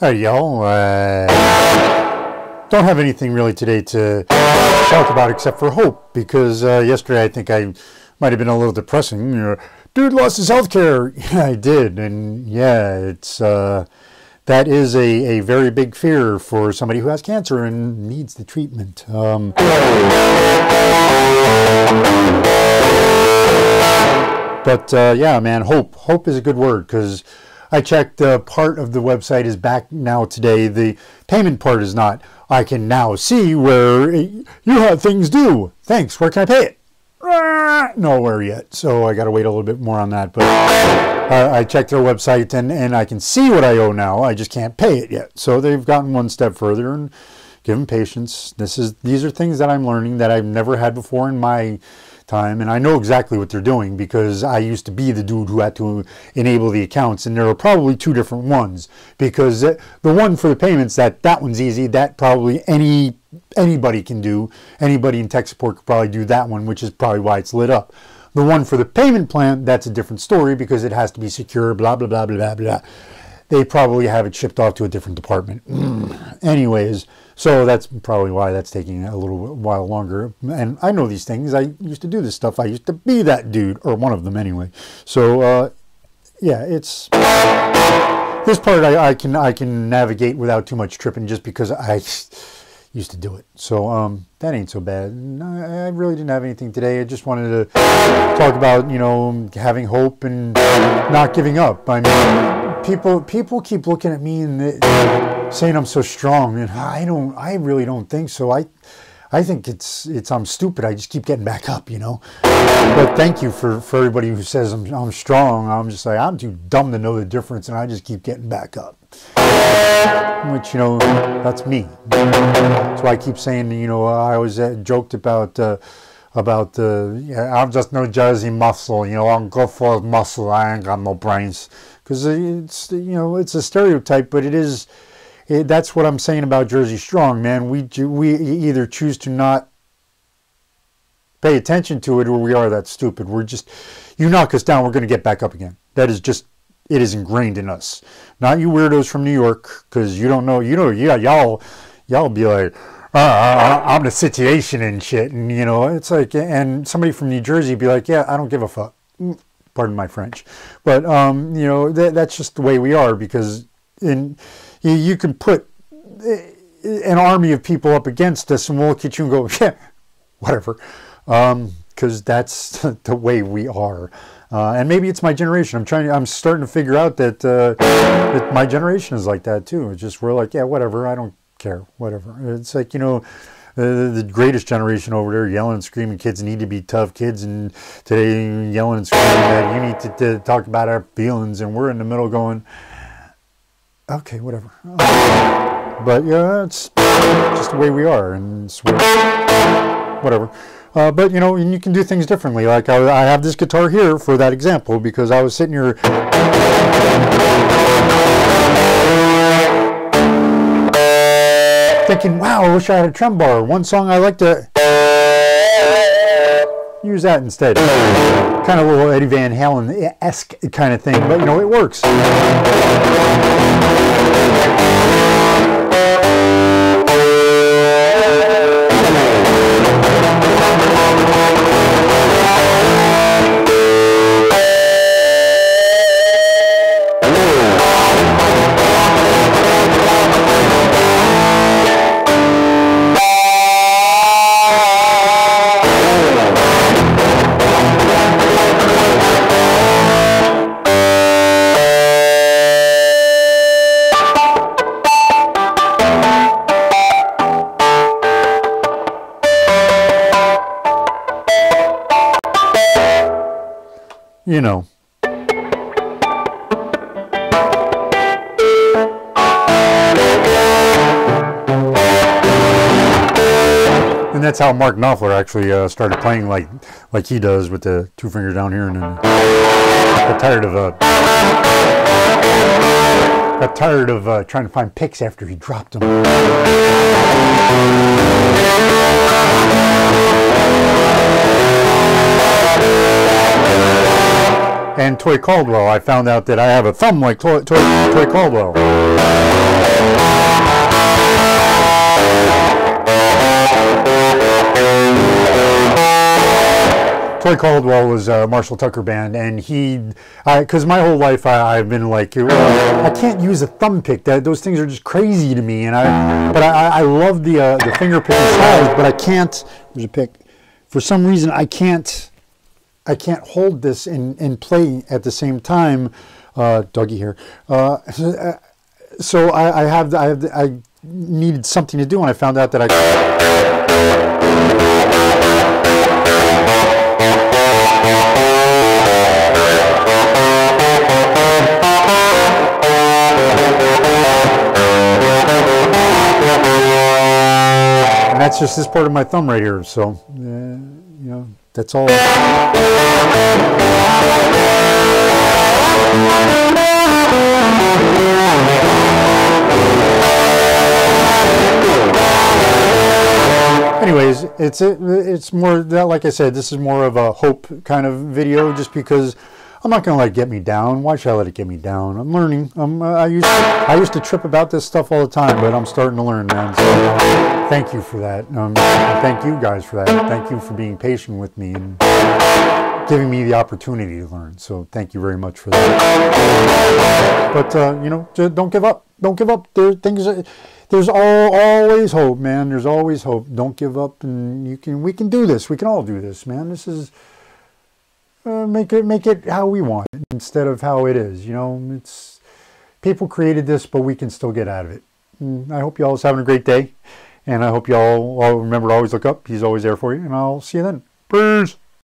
Hey, y'all. Uh, don't have anything really today to talk about except for hope because uh, yesterday I think I might have been a little depressing. Dude lost his health care. Yeah, I did. And yeah, it's uh, that is a, a very big fear for somebody who has cancer and needs the treatment. Um, but uh, yeah, man, hope. Hope is a good word because I checked. Uh, part of the website is back now today. The payment part is not. I can now see where you have things due. Thanks. Where can I pay it? Ah, nowhere yet. So I got to wait a little bit more on that. But uh, I checked their website and, and I can see what I owe now. I just can't pay it yet. So they've gotten one step further and given patience. This is these are things that I'm learning that I've never had before in my time and I know exactly what they're doing because I used to be the dude who had to enable the accounts and there are probably two different ones because the one for the payments that that one's easy. That probably any anybody can do. Anybody in tech support could probably do that one which is probably why it's lit up. The one for the payment plan that's a different story because it has to be secure blah blah blah blah blah blah. They probably have it shipped off to a different department anyways so that's probably why that's taking a little while longer. And I know these things. I used to do this stuff. I used to be that dude, or one of them anyway. So uh, yeah, it's this part I, I, can I can navigate without too much tripping, just because I used to do it. So um, that ain't so bad. I really didn't have anything today. I just wanted to talk about you know having hope and not giving up. I mean, people people keep looking at me and. They, saying I'm so strong, and I don't. I really don't think so. I, I think it's it's I'm stupid. I just keep getting back up, you know. But thank you for for everybody who says I'm I'm strong. I'm just like I'm too dumb to know the difference, and I just keep getting back up. Which you know, that's me. Why I keep saying. You know, I always uh, joked about. Uh, about uh, yeah, I'm just no Jersey muscle, you know, I'm good for muscle, I ain't got no brains. Because it's, you know, it's a stereotype, but it is, it, that's what I'm saying about Jersey Strong, man. We we either choose to not pay attention to it, or we are that stupid. We're just you knock us down, we're going to get back up again. That is just it is ingrained in us. Not you weirdos from New York, because you don't know. You know, yeah, y'all y'all be like. Uh, uh, uh, I'm the situation and shit, and you know, it's like, and somebody from New Jersey be like, yeah, I don't give a fuck. Mm, pardon my French, but um, you know, that, that's just the way we are because in you, you can put eh, an army of people up against us and we'll look at you and go, yeah, whatever. Because um, that's the way we are. Uh, and maybe it's my generation. I'm trying. I'm starting to figure out that, uh, that my generation is like that too. It's just we're like, yeah, whatever. I don't care. Whatever. It's like you know, uh, the greatest generation over there yelling and screaming. Kids need to be tough kids, and today yelling and screaming that you need to, to talk about our feelings, and we're in the middle going, okay, whatever. But yeah, it's just the way we are, and whatever. Uh, but you know, and you can do things differently. Like I, I, have this guitar here for that example because I was sitting here thinking, "Wow, I wish I had a trem bar." One song I like to use that instead. Kind of a little Eddie Van Halen esque kind of thing, but you know, it works. You know. And that's how Mark Knopfler actually uh, started playing like like he does with the two fingers down here, and then got tired of uh, got tired of uh, trying to find picks after he dropped them. And Toy Caldwell. I found out that I have a thumb like Toy, Toy, Toy Caldwell. Toy Caldwell was a Marshall Tucker band, and he, because my whole life I, have been like, I can't use a thumb pick. That those things are just crazy to me, and I, but I, I love the uh, the finger picking styles, but I can't. There's a pick. For some reason, I can't, I can't hold this and and play at the same time. Uh, doggy here. Uh, so I, I have I have I needed something to do, and I found out that I. And that's just this part of my thumb right here. So, uh, you know, that's all. Anyways, it's it's more that like I said, this is more of a hope kind of video, just because I'm not going to let it get me down. Why should I let it get me down? I'm learning. I'm, uh, I, used to, I used to trip about this stuff all the time, but I'm starting to learn, man. So thank you for that. Um, thank you guys for that. Thank you for being patient with me and giving me the opportunity to learn. So thank you very much for that. But, uh, you know, don't give up. Don't give up. There things. There's all, always hope, man. There's always hope. Don't give up, and you can. We can do this. We can all do this, man. This is uh, make it make it how we want it instead of how it is. You know, it's people created this, but we can still get out of it. And I hope you all is having a great day, and I hope you all, all remember to always look up. He's always there for you, and I'll see you then. Peace.